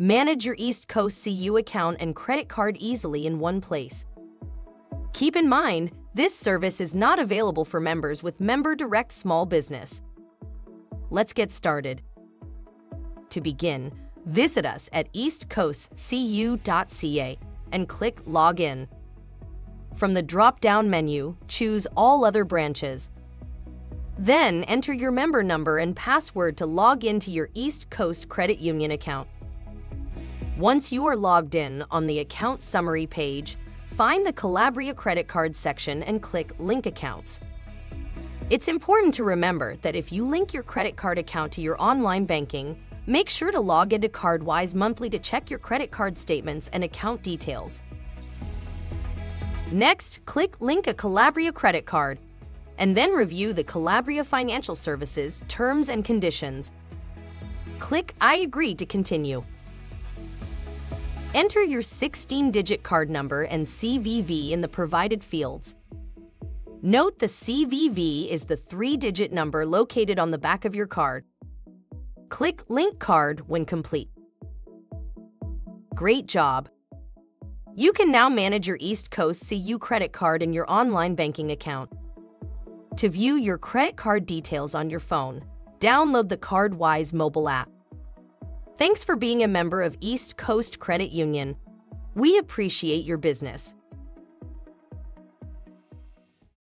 Manage your East Coast CU account and credit card easily in one place. Keep in mind, this service is not available for members with Member Direct Small Business. Let's get started. To begin, visit us at eastcoastcu.ca and click Login. From the drop-down menu, choose All Other Branches. Then enter your member number and password to log into your East Coast Credit Union account. Once you are logged in on the Account Summary page, find the Collabria Credit Card section and click Link Accounts. It's important to remember that if you link your credit card account to your online banking, make sure to log into CardWise monthly to check your credit card statements and account details. Next, click Link a Collabria credit card, and then review the Collabria Financial Services terms and conditions. Click I agree to continue. Enter your 16-digit card number and CVV in the provided fields. Note the CVV is the three-digit number located on the back of your card. Click Link Card when complete. Great job! You can now manage your East Coast CU credit card in your online banking account. To view your credit card details on your phone, download the CardWise mobile app. Thanks for being a member of East Coast Credit Union. We appreciate your business.